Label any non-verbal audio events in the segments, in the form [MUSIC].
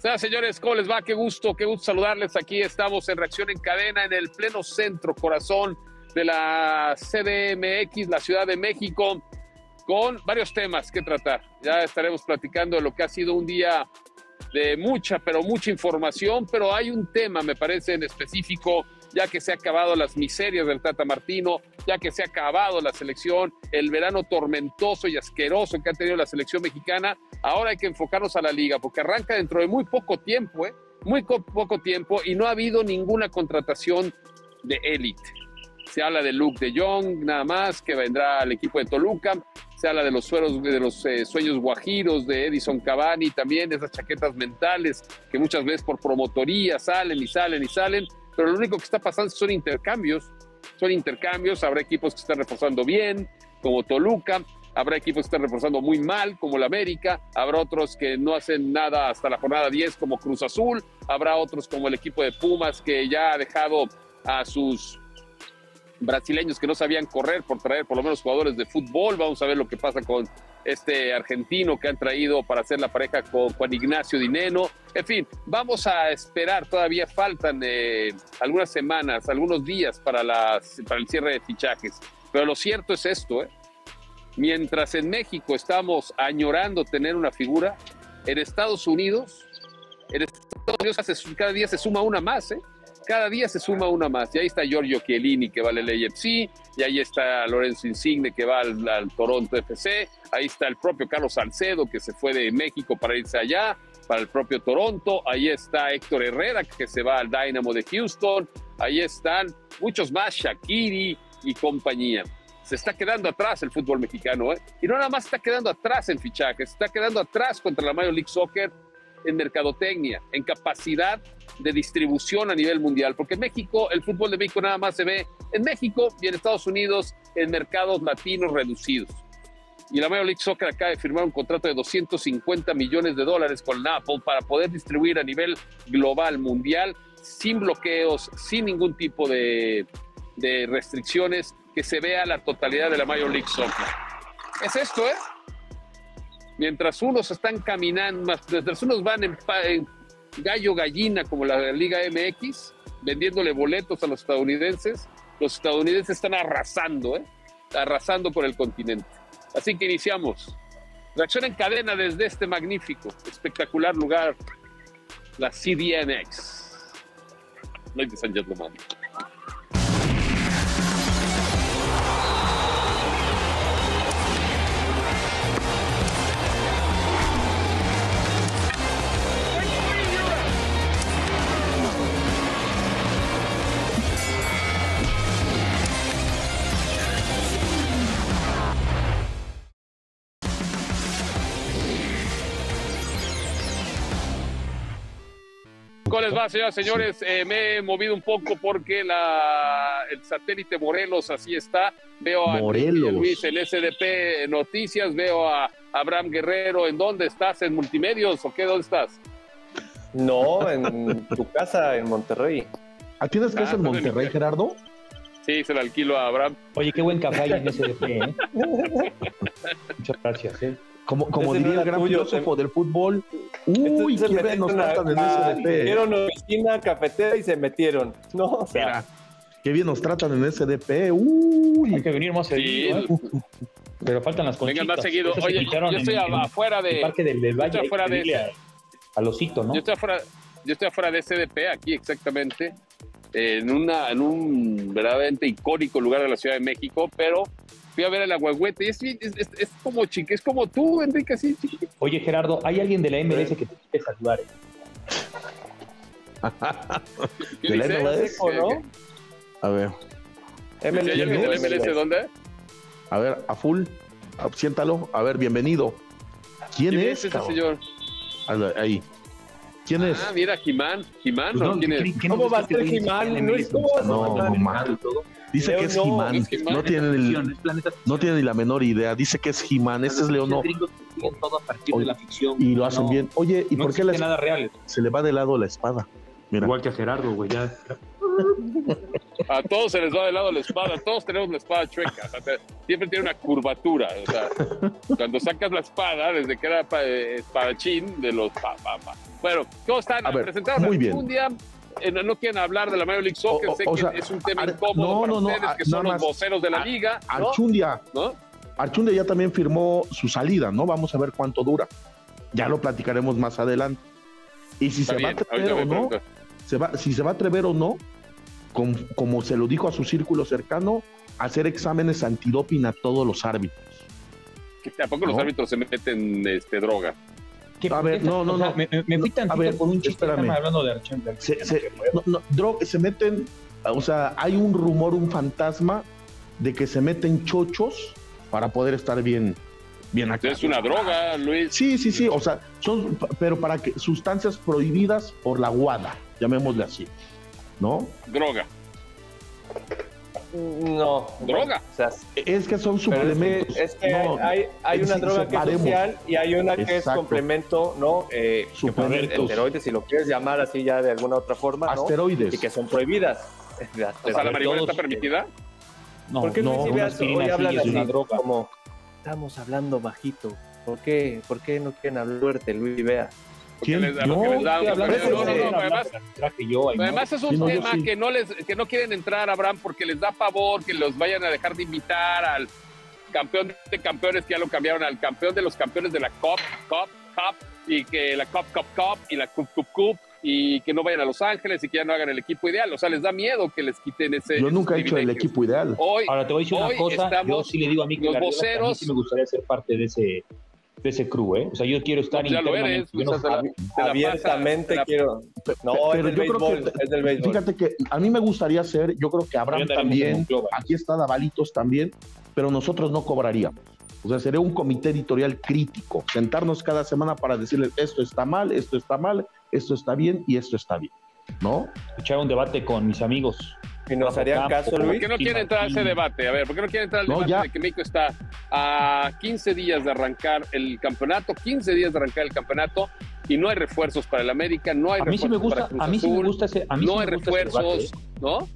sea, señores, ¿cómo les va? Qué gusto, qué gusto saludarles. Aquí estamos en Reacción en Cadena, en el pleno centro, corazón de la CDMX, la Ciudad de México, con varios temas que tratar. Ya estaremos platicando de lo que ha sido un día de mucha, pero mucha información, pero hay un tema, me parece, en específico ya que se ha acabado las miserias del Tata Martino, ya que se ha acabado la selección, el verano tormentoso y asqueroso que ha tenido la selección mexicana, ahora hay que enfocarnos a la liga, porque arranca dentro de muy poco tiempo, ¿eh? muy poco tiempo, y no ha habido ninguna contratación de élite. Se habla de Luke de Jong, nada más, que vendrá al equipo de Toluca. Se habla de los, sueros, de los eh, sueños guajiros de Edison Cavani, también esas chaquetas mentales que muchas veces por promotoría salen y salen y salen pero lo único que está pasando son intercambios, son intercambios, habrá equipos que están reforzando bien, como Toluca, habrá equipos que están reforzando muy mal, como la América, habrá otros que no hacen nada hasta la jornada 10, como Cruz Azul, habrá otros como el equipo de Pumas, que ya ha dejado a sus brasileños que no sabían correr por traer por lo menos jugadores de fútbol, vamos a ver lo que pasa con este argentino que han traído para hacer la pareja con Juan Ignacio Dineno. En fin, vamos a esperar, todavía faltan eh, algunas semanas, algunos días para, las, para el cierre de fichajes. Pero lo cierto es esto, ¿eh? mientras en México estamos añorando tener una figura, en Estados Unidos, en Estados cada día se suma una más, ¿eh? Cada día se suma una más. Y ahí está Giorgio Chiellini que va al AFC, y ahí está Lorenzo Insigne que va al, Toronto FC, ahí está el propio Carlos Salcedo que se fue de México para irse allá, para el propio Toronto, ahí está Héctor Herrera que se va al Dynamo de Houston, ahí están muchos más, Shakiri y compañía. Se está quedando atrás el fútbol mexicano, ¿eh? Y no nada más está quedando atrás en fichajes, está quedando atrás contra la Major League Soccer en mercadotecnia, en capacidad de distribución a nivel mundial, porque en México, el fútbol de México nada más se ve en México y en Estados Unidos en mercados latinos reducidos. Y la Major League Soccer acaba de firmar un contrato de 250 millones de dólares con Apple para poder distribuir a nivel global, mundial, sin bloqueos, sin ningún tipo de, restricciones, que se vea la totalidad de la Major League Soccer. Es esto, ¿eh? mientras unos están caminando, mientras unos van en, gallo gallina como la Liga MX, vendiéndole boletos a los estadounidenses, los estadounidenses están arrasando, ¿eh? arrasando por el continente. Así que iniciamos. Reacción en cadena desde este magnífico, espectacular lugar, la CDNX. Ladies and gentlemen. Va, señoras señores? Eh, me he movido un poco porque la, el satélite Morelos así está. Veo a Luis, el SDP Noticias, veo a Abraham Guerrero. ¿En dónde estás? ¿En Multimedios o qué? ¿Dónde estás? No, en tu casa, en Monterrey. ¿A tienes casa en ah, Monterrey, Gerardo? Sí, se lo alquilo a Abraham. Oye, qué buen café hay en SDP, ¿eh? [LAUGHS] Muchas gracias, ¿eh? Como, como diría el gran filósofo del fútbol, uy, qué bien nos tratan en SDP. Metieron oficina, cafetera y se metieron. No, o sea. qué bien nos tratan en SDP. Uy. Hay que venir más seguido. ¿eh? Pero faltan las conchitas. Vengan más seguido. Oye, yo estoy afuera de... El parque del, del Valle. Yo estoy afuera de... A, Osito, ¿no? Yo estoy afuera, yo estoy afuera de SDP, aquí exactamente, en, una, en un verdaderamente icónico lugar de la Ciudad de México, pero fui a ver el agüehuete y es, es, es, como chique, es como tú, Enrique, así. Oye, Gerardo, hay alguien de la MLS que te quiere saludar. [LAUGHS] ¿De la MLS? no? A ver. MLS, ¿Hay alguien de la MLS dónde? A ver, a full, siéntalo. A ver, bienvenido. ¿Quién, es, ese señor? Ahí. ¿Quién es? Ah, mira, Jimán. Jimán, pues ¿no? ¿Quién es? ¿Cómo va a ser Jimán? No, no, mal. Dice que es Jimán. No, tiene, no tiene ni la menor idea. Dice que es Jimán. Este es León. Y lo hacen bien. Oye, ¿y por qué la nada real. se le va de lado la espada? Igual que a Gerardo, güey. Ya. A todos se les va de lado la espada, todos tenemos la espada chueca, siempre tiene una curvatura. O sea, cuando sacas la espada, desde que era eh, espadachín, de los pa, pa, pa. Bueno, ¿cómo están? A ver, muy bien. un día. Eh, no quieren hablar de la Major League Soccer, O- sé o que sea, es un tema Ar- incómodo no, para no, ustedes, a- que son los voceros de la Ar- liga. Archundia, ¿no? Archundia ya también firmó su salida, ¿no? Vamos a ver cuánto dura. Ya lo platicaremos más adelante. Y si Está se bien, va a atrever o no, pregunto. se va, si se va a atrever o no, com- como se lo dijo a su círculo cercano, hacer exámenes antidoping a todos los árbitros. Que tampoco los árbitros se meten este, droga. ¿Qué- A ver, qué- no, no, o sea, no. Me, me- me fui No, tantito a ver, por un chiste espérame. hablando de Archundia. Se, se- no, no, se meten, o sea, hay un rumor, un fantasma de que se meten chochos para poder estar bien, bien acá. Es una droga, Luis. Sí, sí, sí, o sea, son, pero para que sustancias prohibidas por la WADA, llamémosle así, ¿no? Droga. No. Droga. O sea, Es que son es suplementos. que, es que No, hay, hay una sí, droga que es social y hay una que es complemento, ¿no? Eh, esteroides, si lo quieres llamar así ya de alguna otra forma, ¿no? Asteroides. Y que son prohibidas. O sea, la marihuana está permitida. No, ¿Por qué no, Ibeas aspirina hoy hablan una droga. Como, estamos hablando bajito. ¿Por qué, ¿Por qué no quieren hablar fuerte, Luis Ibea? ¿Quién? les, Yo les da no, no, no, además, es un Sí, no, yo tema sí. que no les que no quieren entrar Abraham porque les da pavor que los vayan a dejar de invitar al campeón de campeones que ya lo cambiaron al campeón de los campeones de la Cup, Cup, Cup y que la Cup, Cup, Cup y la Cup, Cup, Cup y que no vayan a Los Ángeles y que ya no hagan el equipo ideal. O sea, les da miedo que les quiten ese. Yo nunca he hecho el equipo ideal. Hoy, Ahora te voy a decir una cosa, yo sí le digo a mí que los a mí voceros- sí me gustaría ser parte de ese de ese crew, ¿eh? O sea, yo quiero estar pues ya lo internamente, eres, yo no- pues, te la- te la Abiertamente pasa, quiero. No, Pero es del yo creo béisbol. que- es del béisbol. Fíjate que a mí me gustaría ser, yo creo que Abraham también, aquí está Davalitos también, pero nosotros no cobraríamos. O sea, sería un comité editorial crítico, sentarnos cada semana para decirles esto está mal, esto está mal, esto está bien y esto está bien, ¿no? echar un debate con mis amigos. ¿Y nos harían caso, ¿por ¿Por Luis? qué no quiere entrar a ese debate? A ver, ¿por qué no quiere entrar al No, debate ya. de que México está a 15 días de arrancar el campeonato, 15 días de arrancar el campeonato y no hay refuerzos para el América, no hay A mí sí refuerzos me gusta, para Cruz a mí sí me Azul, gusta ese, a mí no sí hay me gusta ese refuerzos, debate, ¿eh? ¿no?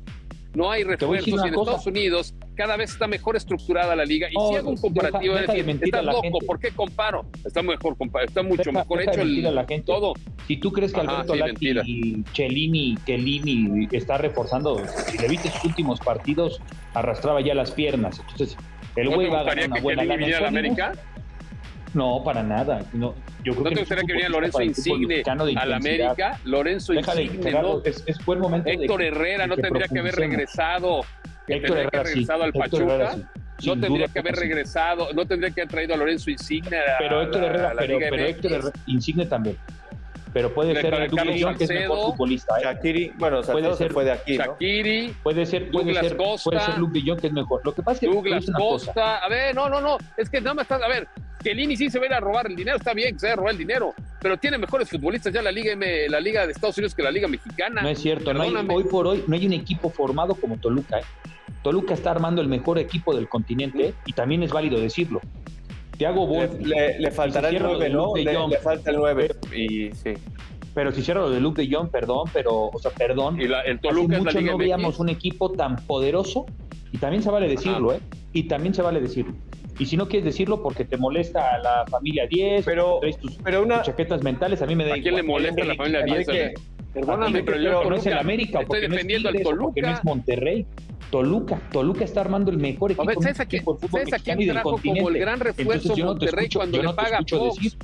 No hay refuerzos y en cosa. Estados Unidos cada vez está mejor estructurada la liga. Y No, si hago un comparativo, deja- deja es de decir, mentir a estás la loco, gente. ¿por qué comparo? Está mejor, está mucho Deja- mejor hecho a el, la gente. todo. Si tú crees que Ajá, Alberto sí, Lati, mentira. Chelini, Kellini está reforzando, si le viste sus últimos partidos, arrastraba ya las piernas. Entonces, el ¿No güey va a ganar una buena lana. Hollywood. América? No, para nada. No, yo creo ¿No que te gustaría que viniera Lorenzo Insigne mexicano de a la intensidad. América? Lorenzo Déjale, Insigne, Gerardo, ¿no? es, es buen momento. Héctor que- Herrera no que tendría que haber regresado. Que Héctor tendría que Herrera haber sí. regresado al Héctor Pachuca. Herrera sí. No tendría que haber regresado, no tendría que haber traído a Lorenzo Insigne a, Pero Héctor Herrera, a la pero, Liga pero MX. Héctor Herrera, Insigne también. Pero puede Le- ser Carlos Jong, que es mejor Salcedo, futbolista. ¿eh? Shakiri, bueno, Salcedo Puede se ser fue de aquí, ¿no? Shakiri, Puede ser, puede Douglas ser, Costa. puede ser Luke de Jong, que es mejor. Lo que pasa es que Douglas decir una cosa. Costa. A ver, no, no, no. Es que nada más está. A ver, que Lini sí se va a ir a robar el dinero, está bien que se vaya a robar el dinero, pero tiene mejores futbolistas ya la Liga M, la Liga de Estados Unidos que la Liga Mexicana. No es cierto, no hay- hoy por hoy no hay un equipo formado como Toluca. ¿eh? Toluca está armando el mejor equipo del continente ¿eh? y también es válido decirlo. Thiago Le, Volpi, le- le faltará si el cierra lo 9, de ¿no? Le, le falta el 9. Y sí. Pero si cierra lo de Luke de Jong, perdón, pero, o sea, perdón. Y la- el Hace Toluca es la mucho Liga no veíamos un equipo tan poderoso y también se vale decirlo, ¿eh? Y también se vale decirlo. Y si no quieres decirlo porque te molesta a la familia 10, Pero- traes tus, Pero una. tus chaquetas mentales, a mí me da ¿A quién le molesta la familia Enrique, 10? Perdóname, Enrique, pero yo no es el Toluca, América, estoy porque no es defendiendo al Tigres, o porque no Toluca. es Monterrey. Toluca, Toluca está armando el mejor A equipo, ver, ¿sabes a quién, fútbol ¿sabes a quién trajo como el gran refuerzo Entonces, yo no te Monterrey escucho- cuando yo le paga escucho Fox? decir,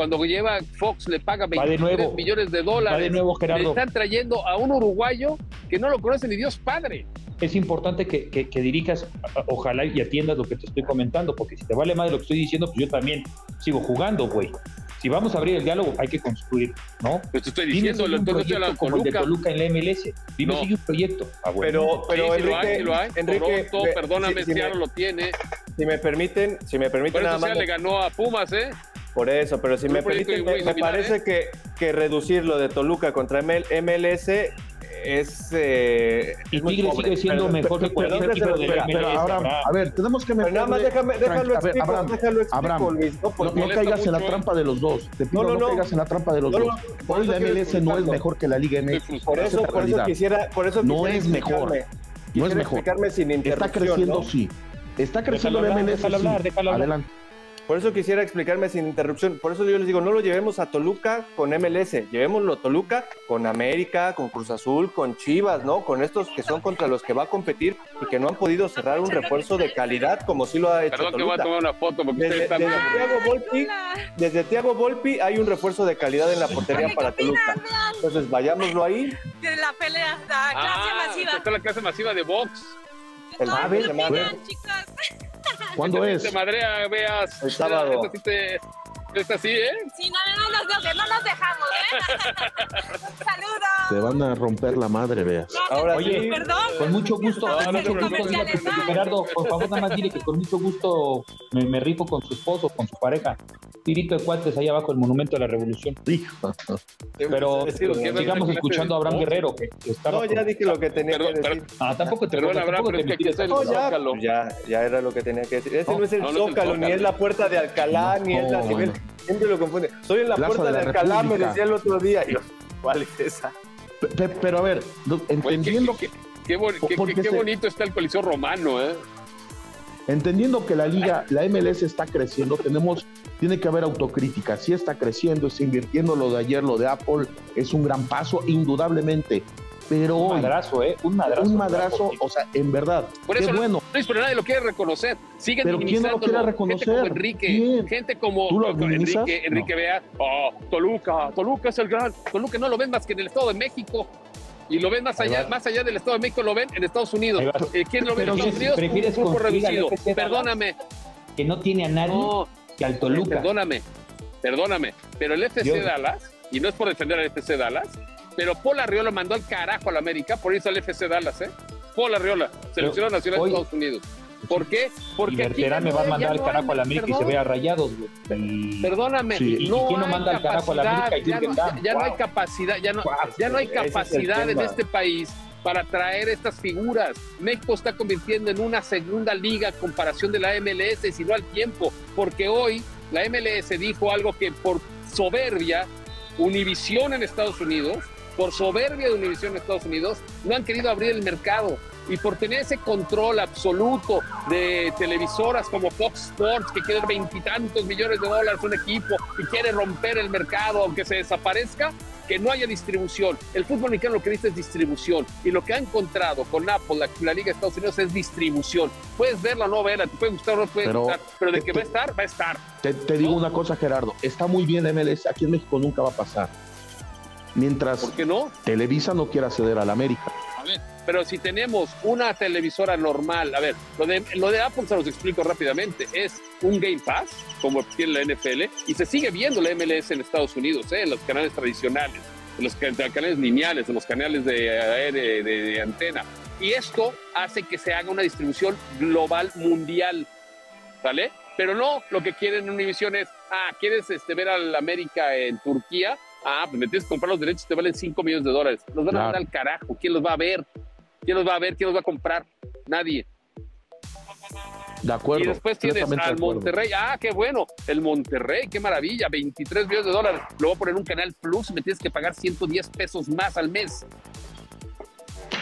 Cuando lleva Fox le paga Va de 23 nuevo. millones de Va dólares. de nuevo, Le Gerardo. están trayendo a un uruguayo que no lo conoce ni Dios padre. Es importante que, que- que dirijas, ojalá y atiendas lo que te estoy comentando, porque si te vale más de lo que estoy diciendo, pues yo también sigo jugando, güey. Si vamos a abrir el diálogo, hay que construir, ¿no? Pues te estoy Dime diciendo, si lo estoy hablando el de Toluca. En la MLS. Dime No. si hay un proyecto. Ah, bueno. Pero, pero sí, sí lo Enrique, hay, sí lo hay. Enrique, Toronto, me- perdóname, si- si, me, lo tiene. si me permiten, si me permiten Por nada eso más. ya le ganó a Pumas, ¿eh? Por eso, pero si me muy me, parece que, que reducir lo de Toluca contra ML MLS es. Eh, Y es muy Tigre sigue siendo mejor que cualquier pero- equipo pero- de la MLS, Abraham. a ver, tenemos que Pero nada más déjame, déjalo explico, Abraham, déjalo explico, Abraham, Luis. No, caigas en la trampa de los dos. Te pido, No, no, no, caigas en la trampa de los dos. por Hoy eso la MLS no es mejor que la Liga MX. Por eso, por eso quisiera, por eso No quisiera es mejor. explicarme. No es mejor. sin Está creciendo, sí. Está creciendo la MLS. déjalo sí. hablar, déjalo hablar. Adelante. Por eso quisiera explicarme sin interrupción. Por eso yo les digo, no lo llevemos a Toluca con MLS, llevémoslo a Toluca con América, con Cruz Azul, con Chivas, ¿no? Con estos que son contra los que va a competir y que no han podido cerrar un refuerzo de calidad como sí lo ha hecho Perdón que voy a Toluca. tomar una foto porque Desde, están... desde Thiago Volpi, desde Thiago Volpi hay un refuerzo de calidad en la portería Oye, para. Toluca. Entonces vayámoslo ahí. De la pelea, la clase Ah, masiva. está la clase masiva de box. El No, A fin ver, de ¿qué semana. opinan, chicas? ¿Cuándo es? Te madrea, veas. El sábado. Esta sí ¿eh? Sí, no, no, no, nos, no nos dejamos, ¿eh? [LAUGHS] Saludos. Te van a romper la madre, veas. No, Ahora oye, sí. perdón. Con mucho gusto, No, con no mucho gusto, Gerardo, por favor, nada más dile que con mucho gusto me, me rifo con su esposo, con su pareja. Tirito de cuates ahí abajo, el Monumento de la Revolución. Hijo. Pero Es lo ¿qué sigamos escuchando a Abraham Guerrero, que, estaba... No, ya dije lo que tenía Perdón, que decir. Ah, tampoco te Perdón, Abraham, tampoco pero es que está el No, ya, Zócalo. ya, ya era lo que tenía que decir. Ese no, No, es el es Zócalo, ni es la puerta de Alcalá, ni es la. Siempre lo confunde. Soy en la Plaza puerta de la Alcalá, me decía el otro día. Y yo, ¿cuál es esa? Pe- pe- Pero a ver, qué- entendiendo qué- Qué, se- bonito está el Coliseo Romano, ¿eh? Entendiendo que la liga, la MLS está creciendo, tenemos, tiene que haber autocrítica. Sí está creciendo, está invirtiendo lo de ayer, lo de Apple, es un gran paso, indudablemente. Pero Un hoy, madrazo, ¿eh? Un madrazo. un madrazo, o sea, en verdad, Por qué eso bueno. Luis, pero nadie lo quiere reconocer. Siguen Pero ¿quién no lo quiere minimizándolo. reconocer? Gente como Enrique, ¿Quién? gente como. Enrique, Enrique Vea, oh, Toluca, Toluca es el gran. Toluca no lo ven más que en el Estado de México. Y lo ven más allá, más allá del Estado de México, lo ven en Estados Unidos. Eh, ¿Quién lo ve en Estados Unidos? prefieres un grupo construir al reducido. Perdóname, Que no tiene a nadie no, que al Toluca. perdóname, perdóname. Pero el FC Yo- Dallas, y no es por defender al FC Dallas, pero Paul Arriola mandó al carajo a la América por irse al FC Dallas, ¿eh? Paul Arriola, seleccionado nacional hoy- de Estados Unidos. ¿Por qué? Y Porque aquí ya va a no- mandar ya al no carajo a la América y se perdón, ve a rayados, güey. Perdóname, Sí. ¿Y- y no quién no manda al carajo a la capacidad, América? ya, no, Damm. ya no hay capacidad, ya no, Wow. ya no hay Ese es capacidad en este país para traer estas figuras. México está convirtiendo en una segunda liga a comparación de la MLS, si no al tiempo, porque hoy la MLS dijo algo que por soberbia, Univisión en Estados Unidos, por soberbia de Univisión en Estados Unidos, no han querido abrir el mercado. Y por tener ese control absoluto de televisoras como Fox Sports, que quiere veintitantos millones de dólares un equipo y quiere romper el mercado aunque se desaparezca, que no haya distribución. El fútbol mexicano lo que necesita es distribución. Y lo que ha encontrado con Apple, la, la Liga de Estados Unidos, es distribución. Puedes verla o no verla, te puede gustar o no te puede Pero- gustar, pero de te- que va a estar, va a estar. Te, te digo una cosa, Gerardo, está muy bien MLS, aquí en México nunca va a pasar. Mientras ¿Por qué no? Televisa no quiera ceder a la América. A ver, pero si tenemos una televisora normal, a ver, lo de, lo de Apple se los explico rápidamente, es un Game Pass, como tiene la NFL, y se sigue viendo la MLS en Estados Unidos, ¿eh? en los canales tradicionales, en los can- canales lineales, en los canales de, eh, de, de- de antena. Y esto hace que se haga una distribución global mundial, ¿vale? Pero no, lo que quieren en Univision es, ah, ¿quieres este, ver al América en Turquía? Ah, pues me tienes que comprar los derechos, te valen 5 millones de dólares. Los van a mandar al carajo. ¿Quién los va a ver? ¿Quién los va a ver? ¿Quién los va a comprar? Nadie. De acuerdo. y después tienes al de. Monterrey. Ah, qué bueno. El Monterrey, qué maravilla. 23 millones de dólares. Lo voy a poner en un canal plus y me tienes que pagar 110 pesos más al mes.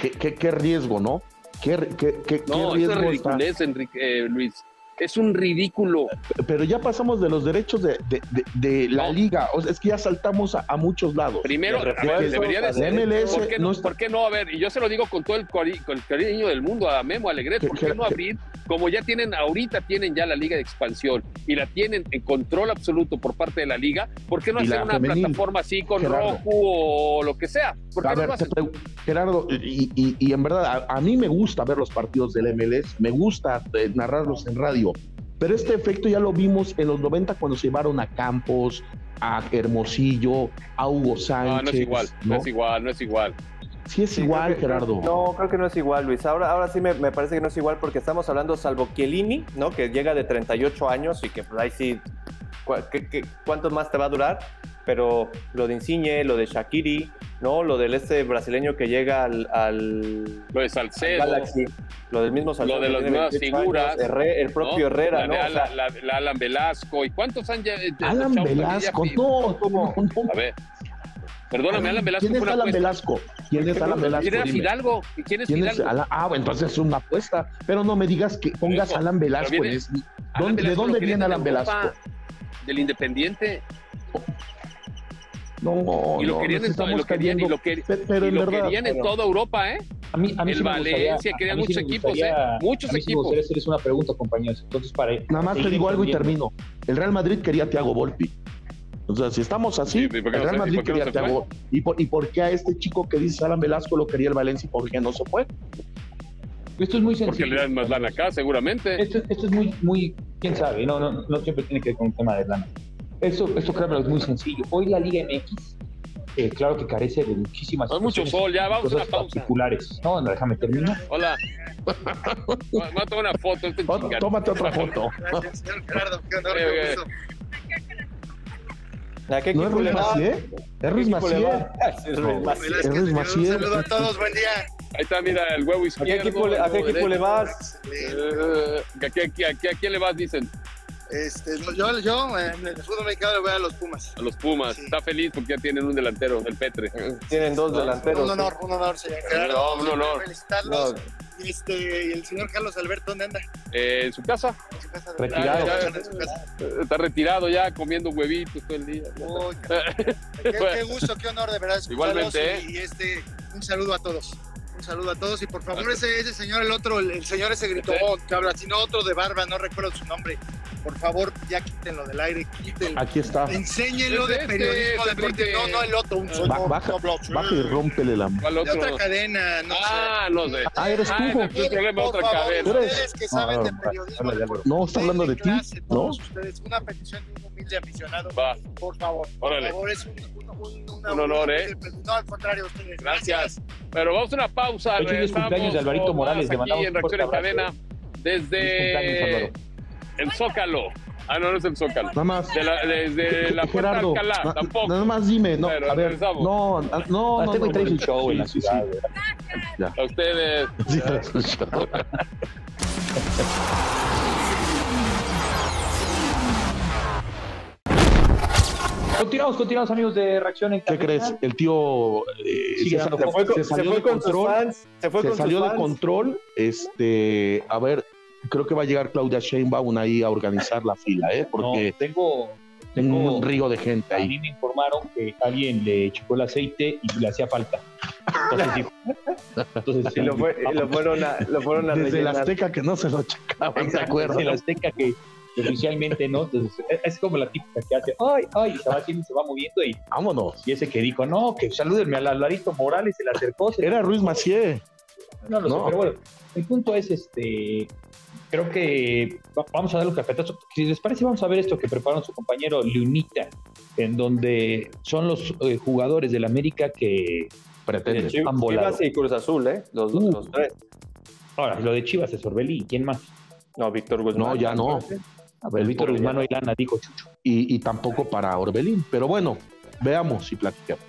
¿Qué, qué- qué riesgo, ¿no? ¿Qué, qué- qué- No, es riesgo está? ridiculez, Enrique, eh, Luis. Es un ridículo. Pero ya pasamos de los derechos de, de- de- de la No. liga. O sea, es que ya saltamos a, a muchos lados. Primero, De a ver, refuerzo, debería de ser. MLS ¿Por qué, no, no está- por qué no? A ver, y yo se lo digo con todo el, cari- con el cariño del mundo a Memo Alegret, ¿por qué no abrir? Como ya tienen, ahorita tienen ya la liga de expansión y la tienen en control absoluto por parte de la liga, ¿por qué no hacer una femenil, plataforma así con Gerardo. Roku o lo que sea? ¿Por qué A no ver, lo Gerardo, y, y- y en verdad, a, a mí me gusta ver los partidos del MLS, me gusta eh, narrarlos en radio, pero este efecto ya lo vimos en los 90 cuando se llevaron a Campos, a Hermosillo, a Hugo Sánchez. No, no es igual, no, ¿no? es igual, no es igual. Sí es Sí, igual, que- Gerardo. No, creo que no es igual, Luis. Ahora, ahora sí me, me parece que no es igual porque estamos hablando, salvo Chiellini, ¿no? Que llega de 38 años y que pues, ahí sí, ¿cu- qué- qué- ¿cuánto más te va a durar? Pero lo de Insigne, lo de Shakiri, No, lo del este brasileño que llega al, al Lo de Salcedo. Galaxy. Lo del mismo Salcedo. Lo de las nuevas 28 figuras, años, Herre- el propio Herrera, La ¿no? de O Alan, sea, la, la Alan Velasco. ¿Y cuántos han ya? de- de- Alan ya Velasco, pi- no, no, no. A ver. Perdóname, Alan Velasco ¿Quién es fue Alan apuesta. Velasco? ¿Quién es Alan Velasco? ¿Quién Dime. Fidalgo? ¿Y quién es ¿Quién es Fidalgo? Alan? Ah, bueno, entonces es una apuesta. Pero no me digas que pongas Alan Velasco. viene- es- Alan ¿dónde- ¿De Velasco dónde viene en Alan Europa, Velasco? Del Independiente. No, y lo no, querían, en, to- y estamos lo querían, y lo, quer- Pe- Pero y en lo verdad, querían en toda Europa, ¿eh? A mí, a mí El sí me gustaría- Valencia, a querían sí muchos me equipos, gustaría- ¿eh? Muchos a mí sí me equipos. gustaría hacerles una pregunta, compañeros. Entonces, para. Nada más te digo algo y termino. El Real Madrid quería a Thiago Volpi. O sea, si estamos así, ¿Y por qué el Real Madrid quería a Thiago Volpi. ¿Y por, ¿Y por qué a este chico que dice Alan Velasco lo quería el Valencia y por qué no se fue? Esto es muy Porque sencillo. le dan más lana acá, seguramente. Esto, esto es muy, muy, quién sabe, no, no, no siempre tiene que ver con el tema de lana. Esto, esto créanmelo, es muy sencillo. Hoy la Liga MX, eh, claro que carece de muchísimas mucho sol, ya, vamos a una cosas pausa. particulares. No, no, déjame terminar. Hola. [LAUGHS] A tomar una foto. Este. Tómate otra [LAUGHS] foto. Gracias, señor Gerardo. Qué honor, ¿a qué ¿No es equipo le Ruiz va? Macié? ¿Es Ruiz ¿Qué equipo le Macié? va? [LAUGHS] Sí, es Ruiz No. Macié. Velázquez, Ruiz señor, Macié. Un saludo a todos, buen día. Ahí está, mira, el huevo ¿A qué izquierdo. equipo le, a qué equipo le vas? Eh, ¿a, qué, a qué- a qué- a quién le vas, dicen? Este, no, yo, yo en el fútbol mexicano le voy a los Pumas. A los Pumas. Sí. Está feliz porque ya tienen un delantero, el Petre. Tienen dos delanteros. Un honor, un honor, señor Gerardo. No, un honor. Felicitarlos. No, Y Este, y el señor Carlos Alberto, ¿dónde anda? Eh, en su casa. En su casa. Retirado. Ah, ya, en su casa. Eh, Está retirado ya, comiendo huevitos todo el día. Uy, [LAUGHS] qué, qué gusto, qué honor de verdad. Igualmente, ¿eh? Y, y este, un saludo a todos. Un saludo a todos. Y por favor, ese, ese señor, el otro, el, el señor ese gritó que habla, sino otro de barba, no recuerdo su nombre. Por favor, ya quítenlo del aire, quítenlo. Aquí está. Enséñenlo Es de este, periodismo es deportivo. Enrique. No, no el otro, un Ba- baja- Baja y rómpele la ¿Cuál De otra cadena, no Ah, no sé. Ah, eres tú. Ah, ese es el problema de Por otra favor, cadena. ustedes que saben No, de periodismo No, está hablando de ti, clase, ¿no? ustedes, una petición de un humilde aficionado. Va. Por favor, por Órale. favor, es un, un, un, una- Un honor, ¿eh? No, al contrario, ustedes. Gracias. Pero vamos a una pausa. Hoy es regresamos cumpleaños de Alvarito con Morales, más le mandamos aquí en un fuerte Reacción en abrazo. Cadena Feliz cumpleaños, desde Álvaro. El Zócalo. Ah, no, no es el Zócalo. Nada más. De la- desde la Puerta Gerardo, Alcalá, na- tampoco. nada más dime, no, Pero a ver, regresamos. no, no, no, no, no, trae su no. show en la Sí, sí, ciudad. sí. A ustedes. [LAUGHS] Sí, trae su show. Continuamos, continuamos, amigos de Reacción en ¿Qué crees? El tío eh, Sigue se, se fue, salió fue de con control. fans. Se fue con salió de control. Este, a ver, creo que va a llegar Claudia Sheinbaum ahí a organizar la fila, ¿eh? No, Porque tengo, tengo un río de gente a ahí. mí me informaron que alguien le chupó el aceite y le hacía falta. Entonces dijo. Entonces, Y lo, fue- y lo fueron a, lo fueron a Desde la rellenar. Azteca que no se lo checaban, ¿se acuerdan? en la Azteca que oficialmente no. Entonces, es- como la típica que hace, ay, ay, se va haciendo se va moviendo. Y, Vámonos. y ese que dijo, no, que salúdenme al Alvarito Morales, se le acercó. se- Era Ruiz Macié. No lo sé, No. pero bueno, el punto es este. Creo que va- vamos a dar un cafetazo. Si les parece, vamos a ver esto que prepararon su compañero Lunita, en donde son los eh, jugadores del América que. Pretende. Chiv- han volado. Chivas y Cruz Azul, ¿eh? Los, Uh. los tres. Ahora, lo de Chivas es Orbelí. ¿Quién más? No, Víctor Guzmán. No, ya no. A ver, Víctor Guzmán Ilana dijo Chucho. Y, y tampoco para Orbelín. Pero bueno, veamos y platiquemos.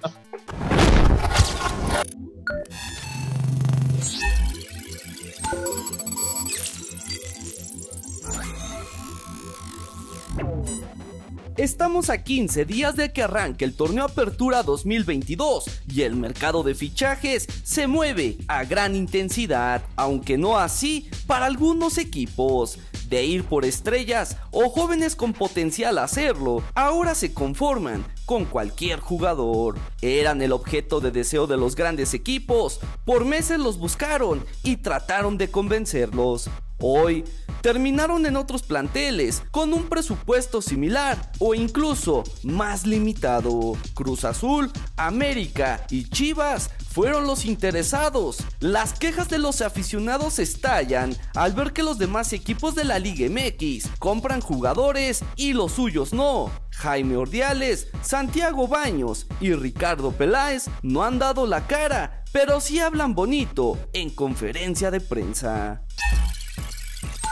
Estamos a 15 días de que arranque el torneo Apertura 2022 y el mercado de fichajes se mueve a gran intensidad, aunque no así para algunos equipos. De ir por estrellas o jóvenes con potencial a hacerlo, ahora se conforman con cualquier jugador. Eran el objeto de deseo de los grandes equipos, por meses los buscaron y trataron de convencerlos. Hoy terminaron en otros planteles con un presupuesto similar o incluso más limitado. Cruz Azul, América y Chivas fueron los interesados. Las quejas de los aficionados estallan al ver que los demás equipos de la Liga MX compran jugadores y los suyos no. Jaime Ordiales, Santiago Baños y Ricardo Peláez no han dado la cara, pero sí hablan bonito en conferencia de prensa.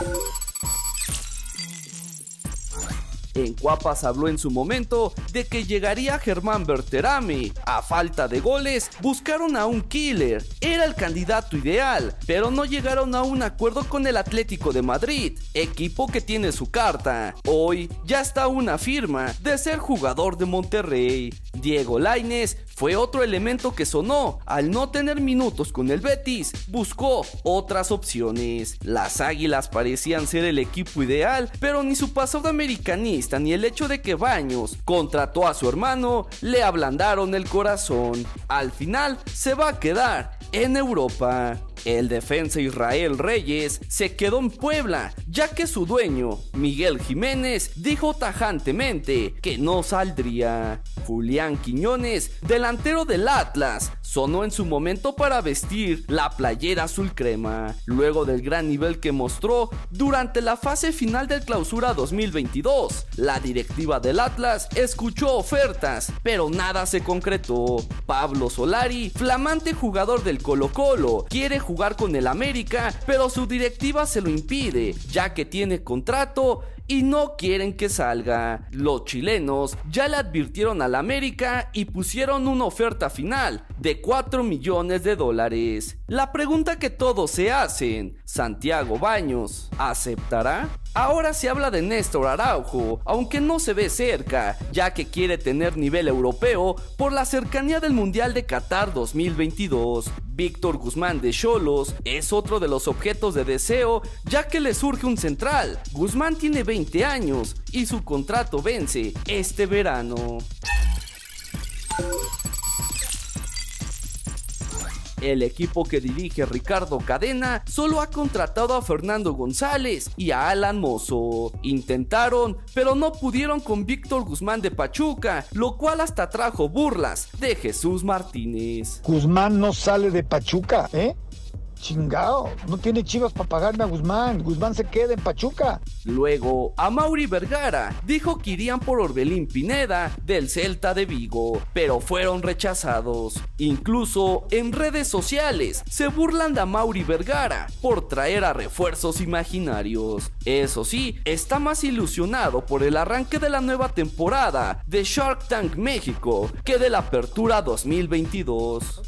you En Cuapas habló en su momento de que llegaría Germán Berterame. A falta de goles, buscaron a un killer. Era el candidato ideal, pero no llegaron a un acuerdo con el Atlético de Madrid, equipo que tiene su carta. Hoy ya está una firma de ser jugador de Monterrey. Diego Laines fue otro elemento que sonó. Al no tener minutos con el Betis, buscó otras opciones. Las Águilas parecían ser el equipo ideal, pero ni su pasado americanista ni el hecho de que Baños contrató a su hermano le ablandaron el corazón. Al final se va a quedar en Europa. El defensa Israel Reyes se quedó en Puebla, ya que su dueño, Miguel Jiménez, dijo tajantemente que no saldría. Julián Quiñones, delantero del Atlas, sonó en su momento para vestir la playera azul crema, luego del gran nivel que mostró durante la fase final del clausura 2022. La directiva del Atlas escuchó ofertas, pero nada se concretó. Pablo Solari, flamante jugador del Colo Colo, quiere jugar con el América, pero su directiva se lo impide, que tiene contrato y no quieren que salga. Los chilenos ya le advirtieron al América y pusieron una oferta final de 4 millones de dólares. La pregunta que todos se hacen, Santiago Baños, ¿aceptará? Ahora se habla de Néstor Araujo, aunque no se ve cerca, ya que quiere tener nivel europeo por la cercanía del Mundial de Qatar 2022. Víctor Guzmán de Cholos es otro de los objetos de deseo, ya que le surge un central. Guzmán tiene 20 años y su contrato vence este verano. El equipo que dirige Ricardo Cadena solo ha contratado a Fernando González y a Alan Mozo. Intentaron, pero no pudieron con Víctor Guzmán de Pachuca, lo cual hasta trajo burlas de Jesús Martínez. Guzmán no sale de Pachuca, ¿eh? Chingao, no tiene chivas para pagarme a Guzmán. Guzmán se queda en Pachuca. Luego, a Mauri Vergara dijo que irían por Orbelín Pineda del Celta de Vigo, pero fueron rechazados. Incluso en redes sociales se burlan de Mauri Vergara por traer a refuerzos imaginarios. Eso sí, está más ilusionado por el arranque de la nueva temporada de Shark Tank México que de la apertura 2022.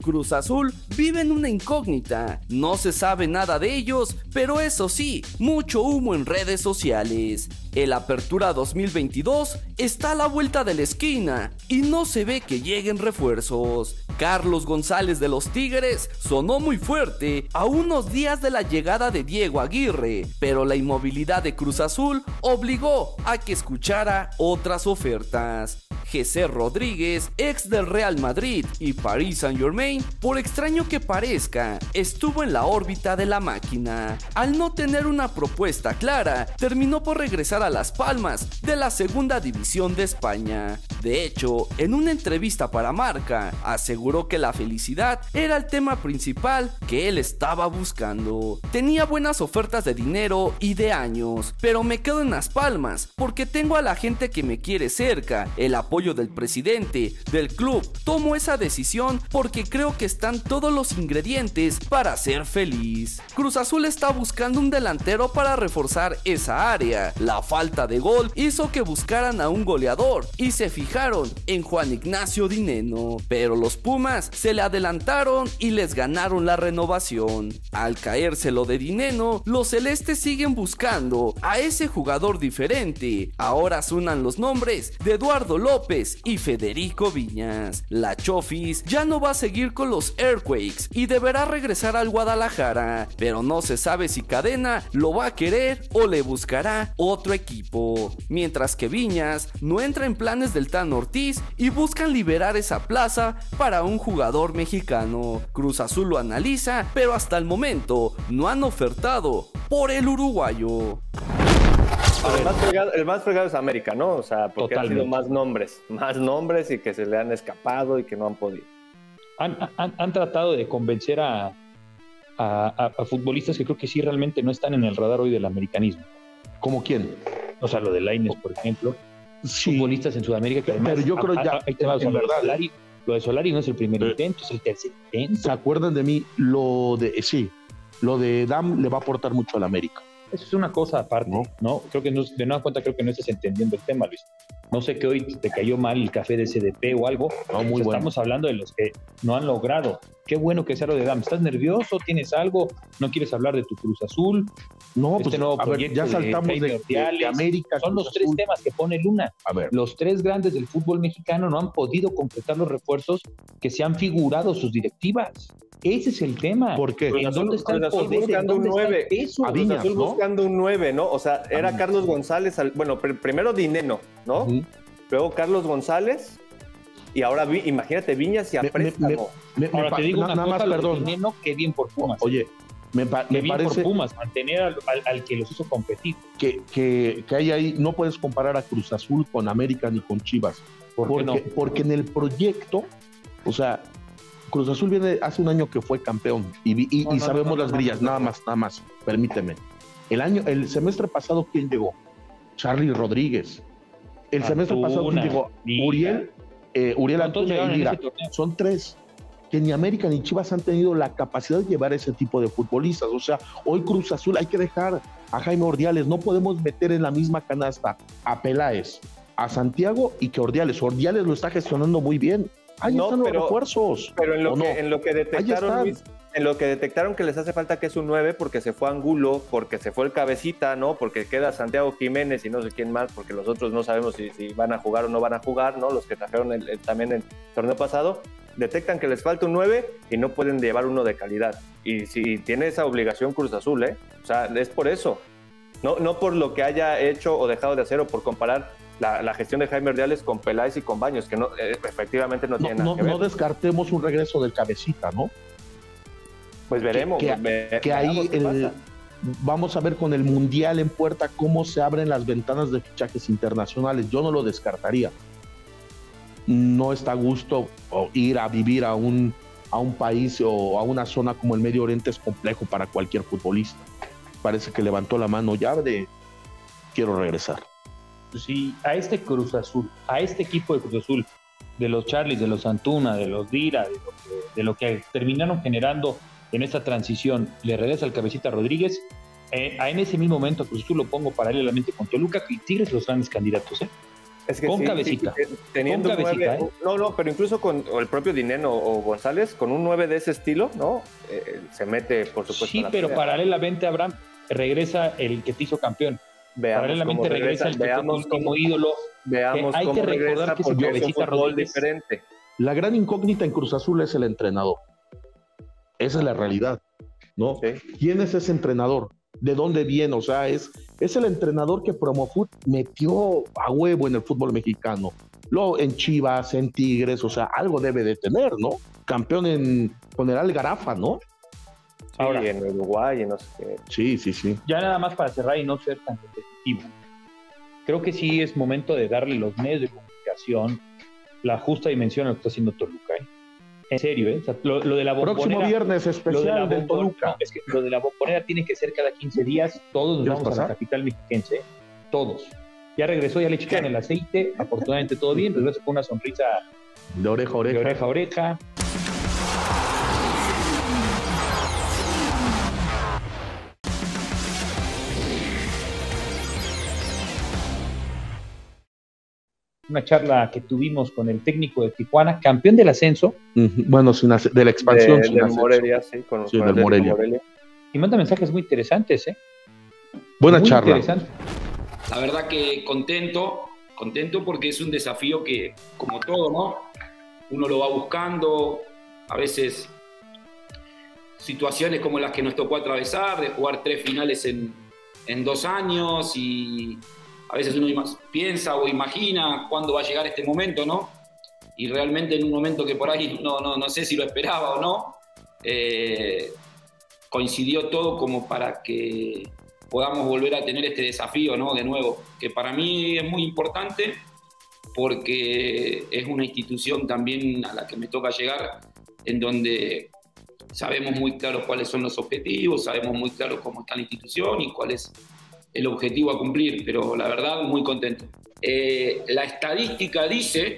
Cruz Azul vive en una incógnita. No se sabe nada de ellos, pero eso sí, mucho humo en redes sociales. El Apertura 2022 está a la vuelta de la esquina y no se ve que lleguen refuerzos. Carlos González de los Tigres sonó muy fuerte a unos días de la llegada de Diego Aguirre, pero la inmovilidad de Cruz Azul obligó a que escuchara otras ofertas. Jesse Rodríguez, ex del Real Madrid y Paris Saint Germain, por extraño que parezca, estuvo en la órbita de la máquina. Al no tener una propuesta clara, terminó por regresar a Las Palmas de la segunda división de España. De hecho, en una entrevista para Marca, aseguró que la felicidad era el tema principal que él estaba buscando. Tenía buenas ofertas de dinero y de años, pero me quedo en Las Palmas porque tengo a la gente que me quiere cerca, el apoyo del presidente del club. Tomo esa decisión porque creo que están todos los ingredientes para ser feliz. Cruz Azul está buscando un delantero para reforzar esa área. La falta de gol hizo que buscaran a un goleador y se fijaron en Juan Ignacio Dineno, pero los Pumas se le adelantaron y les ganaron la renovación. Al caerse lo de Dineno, los celestes siguen buscando a ese jugador diferente. Ahora suenan los nombres de Eduardo López y Federico Viñas. La Chofis ya no va a seguir con los Earthquakes y deberá regresar al Guadalajara, pero no se sabe si Cadena lo va a querer o le buscará otro equipo. Mientras que Viñas no entra en planes del Tan Ortiz y buscan liberar esa plaza para un jugador mexicano. Cruz Azul lo analiza, pero hasta el momento no han ofertado por el uruguayo. El más, fregado, el más, fregado, es América, ¿no? O sea, porque han sido más nombres, más nombres y que se le han escapado y que no han podido. Han, han, han tratado de convencer a, a, a, futbolistas que creo que sí realmente no están en el radar hoy del americanismo. ¿Como quién? O sea, lo de Laines, por ejemplo. Sí. Futbolistas en Sudamérica que además, Pero yo creo ya, hay temas en verdad, Solari, lo de Solari no es el primer Eh, intento, es el tercer intento. ¿Se acuerdan de mí? Lo de. Sí. lo de Dam le va a aportar mucho al América. Eso es una cosa aparte, ¿No? ¿no? Creo que no, de nueva cuenta creo que no estás entendiendo el tema, Luis. No sé que hoy te cayó mal el café de SDP o algo. No, muy O sea, bueno. Estamos hablando de los que no han logrado. Qué bueno que sea lo de Dam. ¿Estás nervioso? ¿Tienes algo? ¿No quieres hablar de tu Cruz Azul? No, Este pues nuevo a ver, ya de saltamos de, América. Son Cruz los tres Azul. temas que pone Luna. A ver, Los tres grandes del fútbol mexicano no han podido completar los refuerzos que se han figurado sus directivas. Ese es el tema. ¿por qué? ¿En dónde está el Cruz Azul poder? ¿En buscando un dónde está el nueve. peso? A Cruz Viñas, Azul ¿no? buscando un 9, ¿no? O sea, era. Carlos González, al- bueno, pr- primero Dineno, ¿no? Luego Carlos González y ahora Vi- imagínate Viñas y a Me- me- préstamo. Me- me Ahora te digo una nada cosa, más, perdón. Qué bien por Pumas. Oye, me, pa- qué me bien parece por Pumas, mantener al, al- al que los hizo competir. que, que, que hay ahí, no puedes comparar a Cruz Azul con América ni con Chivas. ¿Por qué porque, no? porque en el proyecto, o sea, Cruz Azul viene hace un año que fue campeón y, vi- y- No, y no, sabemos no, no, las no, nada más, nada más, permíteme. El año, el semestre pasado, ¿quién llegó? Charlie Rodríguez. El semestre pasado. Lira. Uriel, eh, Uriel ¿Cuántos Antuna y Lira. Son tres que ni América ni Chivas han tenido la capacidad de llevar ese tipo de futbolistas. O sea, hoy Cruz Azul hay que dejar a Jaime Ordiales, no podemos meter en la misma canasta a Peláez, a Santiago y que Ordiales. Ordiales lo está gestionando muy bien. Ahí No, están los pero- refuerzos. Pero en lo, ¿O que, no? en lo que detectaron. Luis, en lo que detectaron que les hace falta que es un 9 porque se fue Angulo, porque se fue el cabecita, ¿no? Porque queda Santiago Jiménez y no sé quién más, porque los otros no sabemos si, si van a jugar o no van a jugar, ¿no? Los que trajeron el- el- también el torneo pasado, detectan que les falta un 9 y no pueden llevar uno de calidad. Y si tiene esa obligación Cruz Azul, ¿eh? O sea, es por eso. No, no por lo que haya hecho o dejado de hacer o por comparar la, la gestión de Jaime Ordiales con Peláez y con Baños, que no, eh, efectivamente no, No, tiene nada no- que ver. no descartemos un regreso del cabecita, ¿no? Pues veremos. que- ve- que ahí el- vamos a ver con el Mundial en puerta cómo se abren las ventanas de fichajes internacionales. Yo no lo descartaría. No está a gusto ir a vivir a un, a un país o a una zona como el Medio Oriente es complejo para cualquier futbolista. Parece que levantó la mano ya de quiero regresar. si a este Cruz Azul, a este equipo de Cruz Azul, de los Charlies, de los Antuna, de los Dira, de lo que, de lo que terminaron generando en esta transición, le regresa el cabecita Rodríguez, eh, en ese mismo momento Cruz Azul lo pongo paralelamente con Toluca y Tigres los grandes candidatos. ¿eh? Es que con sí, cabecita. sí, teniendo Con cabecita, nueve- no, no, pero incluso con el propio Dineno o González, con un 9 de ese estilo, ¿no? Eh, se mete, por supuesto. Sí, pero pelea. paralelamente, Abraham, regresa el que te hizo campeón. Veamos paralelamente cómo regresa, el que veamos cómo, ídolo. veamos que hay cómo que recordar regresa que ese es un Rodríguez- diferente. La gran incógnita en Cruz Azul es el entrenador. Esa es la realidad, ¿no? Sí. ¿Quién es ese entrenador? ¿De dónde viene? O sea, es, es el entrenador que Promofoot metió a huevo en el fútbol mexicano. Luego en Chivas, en Tigres, o sea, algo debe de tener, ¿no? Campeón en, con el Algarafa, ¿no? Sí, Ahora. en Uruguay, no sé qué. Sí, sí, sí. Ya nada más para cerrar y no ser tan repetitivo. Creo que sí es momento de darle los medios de comunicación la justa dimensión a lo que está haciendo Toluca. ¿eh? En serio, ¿eh? O sea, lo, lo de la Próximo bombonera- viernes lo de la especial del bombon- Toluca. no, es que lo de la bombonera tiene que ser cada 15 días. Todos nos ¿Ya vamos a pasa? la capital mexiquense. ¿eh? Todos. Ya regresó, ya le echaron el aceite. Afortunadamente todo bien. Regresó con una sonrisa De oreja a oreja. de oreja a oreja. Una charla que tuvimos con el técnico de Tijuana, campeón del ascenso, Ujú. Bueno, sin hace- de la expansión. de, sin del ascenso. Morelia, sí, con, Sí, con del Atlético Morelia. y manda mensajes muy interesantes, ¿eh? Buena Muy charla. interesante. La verdad que contento, contento porque es un desafío que, como todo, ¿no? Uno lo va buscando, a veces situaciones como las que nos tocó atravesar, de jugar tres finales en, en dos años y a veces uno piensa o imagina cuándo va a llegar este momento, ¿no? Y realmente en un momento que por ahí no, no, no sé si lo esperaba o no, eh, coincidió todo como para que podamos volver a tener este desafío, ¿no? De nuevo, que para mí es muy importante porque es una institución también a la que me toca llegar, en donde sabemos muy claro cuáles son los objetivos, sabemos muy claro cómo está la institución y cuál es el objetivo a cumplir, pero la verdad muy contento. Eh, la estadística dice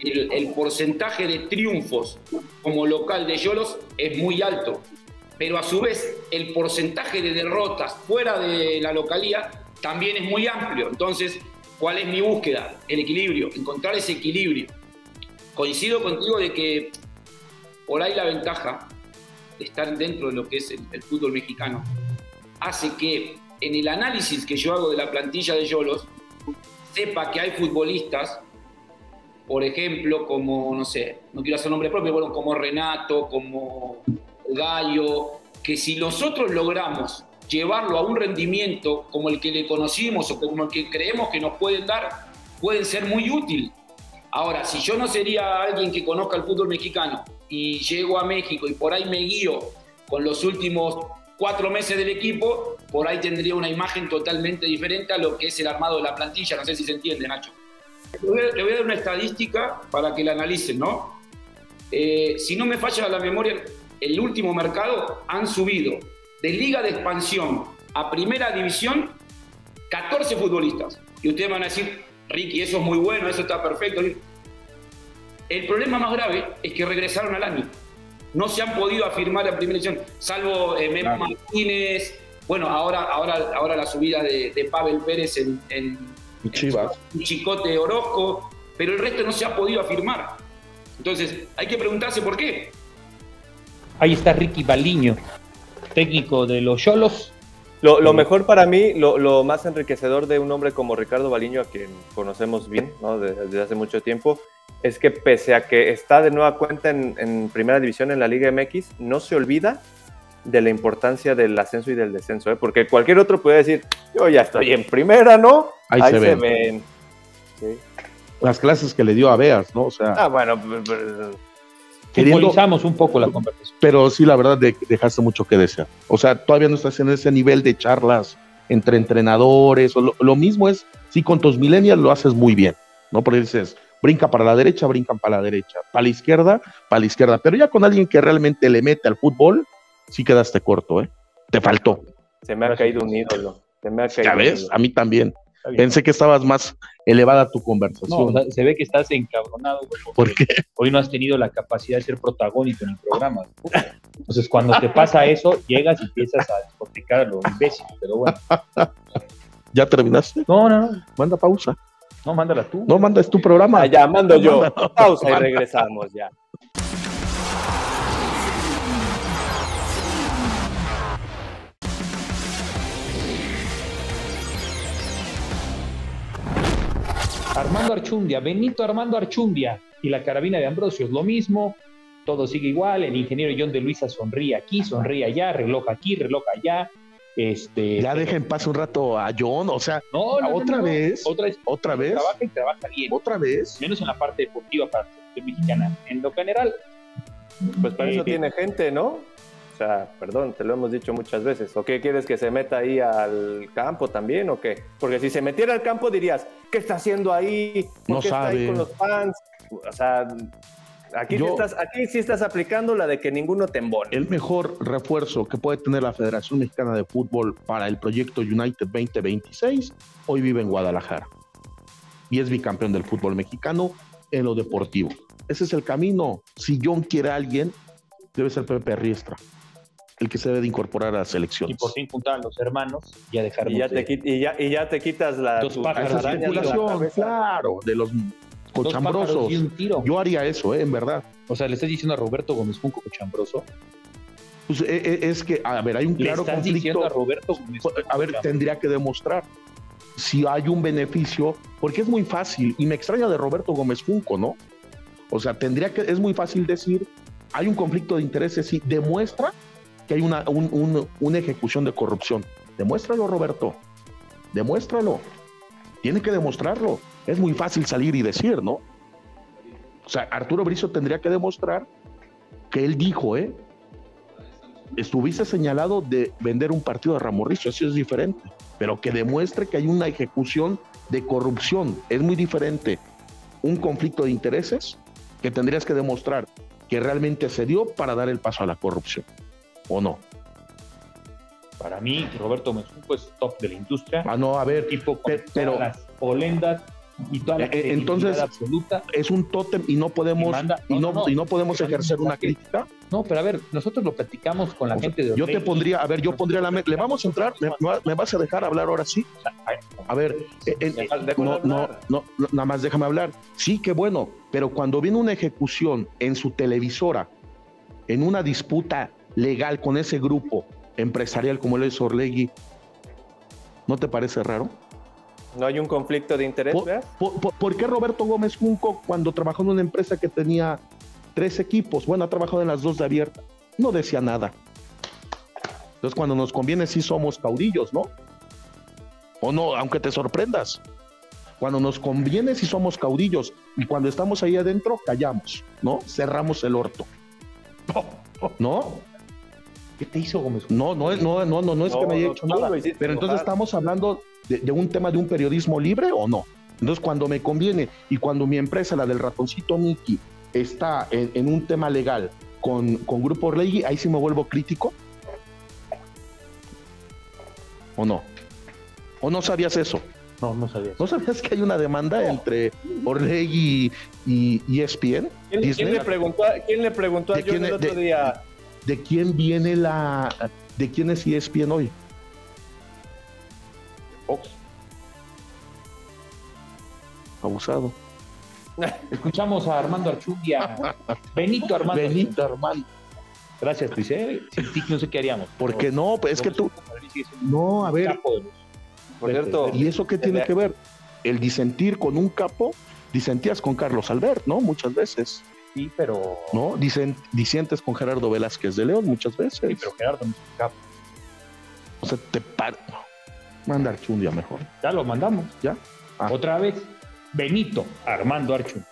el, el porcentaje de triunfos como local de Yolos es muy alto. pero a su vez el porcentaje de derrotas fuera de la localía también es muy amplio. Entonces, ¿cuál es mi búsqueda? El equilibrio, encontrar ese equilibrio. Coincido contigo de que por ahí la ventaja de estar dentro de lo que es el, el fútbol mexicano hace que en el análisis que yo hago de la plantilla de Yolos, sepa que hay futbolistas, por ejemplo, como, no sé, no quiero hacer nombre propio, bueno, como Renato, como Gallo, que si nosotros logramos llevarlo a un rendimiento como el que le conocimos o como el que creemos que nos pueden dar, pueden ser muy útil. Ahora, si yo no sería alguien que conozca el fútbol mexicano y llego a México y por ahí me guío con los últimos cuatro meses del equipo, por ahí tendría una imagen totalmente diferente a lo que es el armado de la plantilla. No sé si se entiende, Nacho. Le voy a, dar una estadística para que la analicen, ¿no? Eh, si no me falla la memoria, el último mercado han subido de liga de expansión a primera división 14 futbolistas. Y ustedes van a decir, Ricky, eso es muy bueno, eso está perfecto. El problema más grave es que regresaron al año. No se han podido afirmar en primera división, salvo eh, Memo Martínez. Bueno, ahora, ahora, ahora la subida de, de Pavel Pérez en, en, Chivas. en Chicote Orozco, pero el resto no se ha podido afirmar. Entonces, hay que preguntarse por qué. Ahí está Ricky Baliño, técnico de los Cholos. Lo, lo mejor para mí, lo, lo más enriquecedor de un hombre como Ricardo Baliño, a quien conocemos bien ¿no? desde, desde hace mucho tiempo, es que pese a que está de nueva cuenta en, en, primera división en la Liga MX, no se olvida de la importancia del ascenso y del descenso, ¿eh? porque cualquier otro puede decir, yo ya estoy en primera, ¿no? Ahí, Ahí se, se, ven. ven. Sí. Las clases que le dio a Beas, ¿no? O sea, ah, bueno, queriendo, un poco la conversación. Pero sí, la verdad, de, dejaste mucho que desear. O sea, todavía no estás en ese nivel de charlas entre entrenadores. O lo, lo mismo es, si con tus millennials lo haces muy bien, ¿no? Porque dices, brinca para la derecha, brincan para la derecha, para la izquierda, para la izquierda. Pero ya con alguien que realmente le mete al fútbol, sí quedaste corto, ¿eh? Te faltó. Se me ha caído un ídolo. Se me ha caído ¿Ya ves? A mí también. Pensé que estabas más elevada tu conversación. No, o sea, se ve que estás encabronado, güey. ¿Por qué? Hoy no has tenido la capacidad de ser protagónico en el programa. Entonces, cuando te pasa eso, llegas y empiezas a despotricar a lo imbécil, pero bueno. [LAUGHS] ¿Ya terminaste? No, no, no. Manda pausa. No, mándala tú. No, manda, es tu programa. Ah, ya, mando yo. Pausa y regresamos ya. Armando Archundia, Benito Armando Archundia y la carabina de Ambrosio es lo mismo, todo sigue igual, el ingeniero John de Luisa sonríe aquí, sonríe allá, reloj aquí, reloj allá. Este, ya dejen pasar un rato a John, o sea, no, no, otra, no, vez, otra vez, otra vez, trabaja y trabaja bien, otra vez, menos en la parte deportiva para la mexicana, en lo general. Pues para eh, eso tiene gente, ¿no? O sea, perdón, te lo hemos dicho muchas veces. ¿O qué quieres que se meta ahí al campo también o qué? Porque si se metiera al campo dirías, ¿qué está haciendo ahí? ¿Por no qué sabe. está ahí con los fans? O sea, aquí, Yo, sí estás, aquí sí estás aplicando la de que ninguno te embone. El mejor refuerzo que puede tener la Federación Mexicana de Fútbol para el proyecto United 2026 hoy vive en Guadalajara y es bicampeón del fútbol mexicano en lo deportivo. Ese es el camino. Si John quiere a alguien, debe ser Pepe Riestra el que se debe de incorporar a la selección. Y por fin juntar a los hermanos y a dejar y ya, te, y, ya, y ya te quitas la dos pájaros esa circulación, claro, de los cochambrosos. Yo haría eso, ¿eh? en verdad. O sea, le estás diciendo a Roberto Gómez Funco cochambroso. Pues eh, es que, a ver, hay un claro ¿Le estás conflicto. diciendo a Roberto Gómez Funco a ver, tendría que demostrar si hay un beneficio, porque es muy fácil, y me extraña de Roberto Gómez Funco, ¿no? O sea, tendría que, es muy fácil decir, hay un conflicto de intereses, y demuestra que hay una, un, un, una ejecución de corrupción. Demuéstralo, Roberto. Demuéstralo. Tiene que demostrarlo. Es muy fácil salir y decir, ¿no? O sea, Arturo Brizo tendría que demostrar que él dijo, ¿eh? Estuviste señalado de vender un partido de Ramorrizo, eso es diferente. Pero que demuestre que hay una ejecución de corrupción. Es muy diferente. Un conflicto de intereses que tendrías que demostrar que realmente se dio para dar el paso a la corrupción. ¿O no? Para mí, Roberto Mezunco es top de la industria. Ah, no, a ver, tipo con pero las polendas y toda la entonces absoluta es un tótem y no podemos y, manda, no, y no, no, no, y no podemos ejercer una crítica. No, pero a ver, nosotros lo platicamos con la gente de Yo te pondría, a ver, yo pondría la. ¿Le vamos a entrar? ¿Me, vas a dejar hablar ahora sí? A ver, eh, eh, no, no, no, no, nada más déjame hablar. Sí, qué bueno, pero cuando viene una ejecución en su televisora, en una disputa legal con ese grupo empresarial como él es Orlegui, ¿no te parece raro? No hay un conflicto de interés, ¿Por, ¿verdad? por- por- por qué Roberto Gómez Junco, cuando trabajó en una empresa que tenía tres equipos, bueno, ha trabajado en las dos de abierta, no decía nada? Entonces, cuando nos conviene, sí somos caudillos, ¿no? O no, aunque te sorprendas. Cuando nos conviene, sí somos caudillos. Y cuando estamos ahí adentro, callamos, ¿no? Cerramos el orto. ¿No? ¿Qué te hizo Gómez? No, no, es- no, no, no, no es que me haya no, hecho nada. Pero entonces estamos hablando de, de un tema de un periodismo libre o no. Entonces, cuando me conviene y cuando mi empresa, la del ratoncito Mickey, está en, en un tema legal con, con Grupo Orlegui, ahí sí me vuelvo crítico. ¿O no? ¿O no sabías eso? No, no sabía. ¿No sabías que hay una demanda entre Orlegui y, y ESPN? ¿Quién, Disney? quién le preguntó, a- quién le preguntó a ¿De quién el otro de- día? ¿De quién viene la... ¿De quién es ESPN hoy? Fox. Abusado. Escuchamos a Armando Archundia. [LAUGHS] Benito Armando. Benito Armando. Gracias, Luis. ¿eh? Sin ti no sé qué haríamos. ¿Por qué no? Pues es que tú... No, a ver, Por cierto, ¿y eso qué tiene que ver? El disentir con un capo, disentías con Carlos Albert, ¿no? Muchas veces, Sí, pero. ¿no? Dicen, disientes con Gerardo Velázquez de León muchas veces. Sí, pero Gerardo no es un capo. O sea, te par... Manda Archundia mejor. Ya lo mandamos. ¿Ya? Ah. Otra vez. Benito Armando Archun.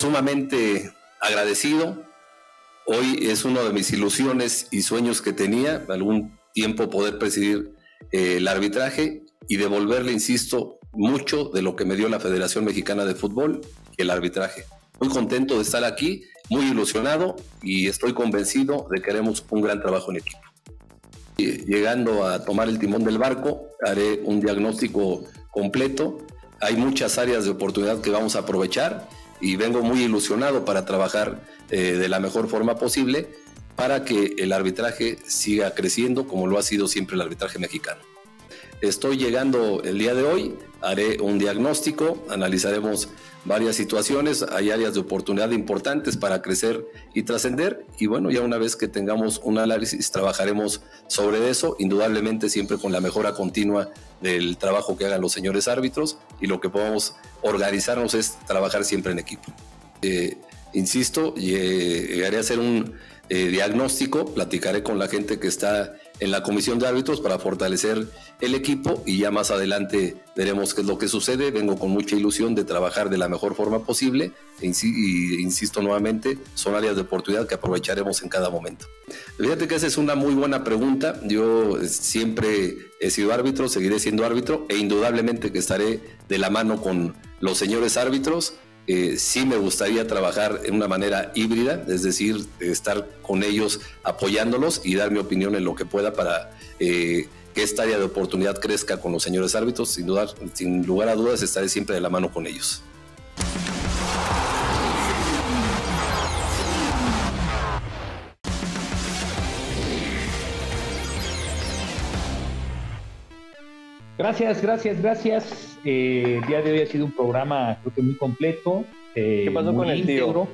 sumamente agradecido. Hoy es una de mis ilusiones y sueños que tenía, algún tiempo poder presidir eh, el arbitraje y devolverle, insisto, mucho de lo que me dio la Federación Mexicana de Fútbol y el arbitraje. Muy contento de estar aquí, muy ilusionado y estoy convencido de que haremos un gran trabajo en equipo. Llegando a tomar el timón del barco, haré un diagnóstico completo. Hay muchas áreas de oportunidad que vamos a aprovechar y vengo muy ilusionado para trabajar eh, de la mejor forma posible para que el arbitraje siga creciendo como lo ha sido siempre el arbitraje mexicano. Estoy llegando el día de hoy, haré un diagnóstico, analizaremos varias situaciones, hay áreas de oportunidad importantes para crecer y trascender y bueno, ya una vez que tengamos un análisis trabajaremos sobre eso, indudablemente siempre con la mejora continua del trabajo que hagan los señores árbitros y lo que podamos organizarnos es trabajar siempre en equipo. Eh, insisto, lle- llegaré a hacer un eh, diagnóstico, platicaré con la gente que está en la comisión de árbitros para fortalecer el equipo y ya más adelante veremos qué es lo que sucede. Vengo con mucha ilusión de trabajar de la mejor forma posible e insisto nuevamente, son áreas de oportunidad que aprovecharemos en cada momento. Fíjate que esa es una muy buena pregunta. Yo eh, siempre he sido árbitro, seguiré siendo árbitro e indudablemente que estaré de la mano con los señores árbitros. Eh, sí me gustaría trabajar en una manera híbrida, es decir, estar con ellos apoyándolos y dar mi opinión en lo que pueda para eh, que esta área de oportunidad crezca con los señores árbitros. Sin, sin lugar a dudas, estaré siempre de la mano con ellos. Gracias, gracias, gracias. Eh, el día de hoy ha sido un programa, creo que muy completo. eh, ¿Qué pasó con el tío?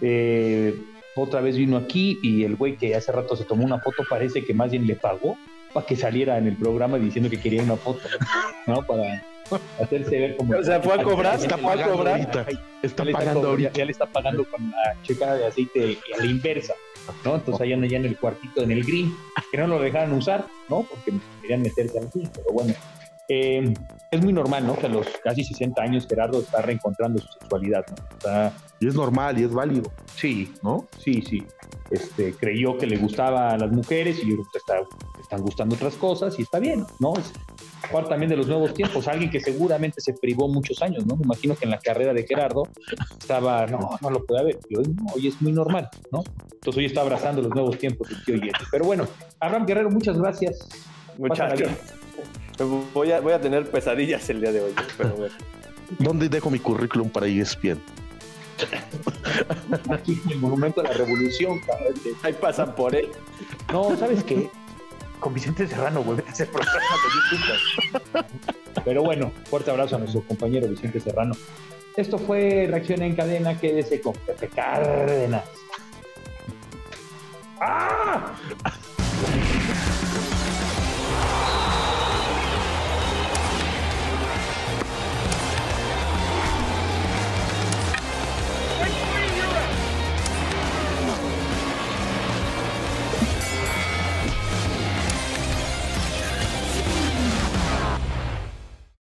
Eh, otra vez vino aquí y el güey que hace rato se tomó una foto parece que más bien le pagó para que saliera en el programa diciendo que quería una foto, ¿no? Para hacerse ver como... [LAUGHS] O sea, fue a cobrar, Está a pagando cobrar. Está pagando ahorita. ya le está pagando con la checa de aceite a la inversa, ¿no? Entonces allá, en el cuartito, en el green, que no lo dejaran usar, ¿no? Porque querían meterse al green, pero bueno. Eh, es muy normal, ¿no? Que a los casi 60 años Gerardo está reencontrando su sexualidad, ¿no? Está, Y es normal y es válido, sí, ¿no? sí, sí. Este, creyó que le gustaba a las mujeres y está, están gustando otras cosas y está bien, ¿no? Es parte también de los nuevos tiempos. Alguien que seguramente se privó muchos años, ¿no? Me imagino que en la carrera de Gerardo estaba, no, no lo puede haber. Y hoy, no, hoy es muy normal, ¿no? Entonces hoy está abrazando los nuevos tiempos del tío Yeti. Pero bueno, Abraham Guerrero, muchas gracias. Muchachos, Pásala voy a, voy a tener pesadillas el día de hoy. Pero bueno. ¿Dónde dejo mi currículum para ESPN? Aquí en el Monumento a la Revolución, cabrón. Ahí pasan por él. No, ¿sabes qué? Con Vicente Serrano, vete a [LAUGHS] hacer programa de YouTube. [LAUGHS] Pero bueno, fuerte abrazo a nuestro compañero Vicente Serrano. Esto fue Reacción en Cadena, quédese con Pepe Cárdenas. ¡Ah!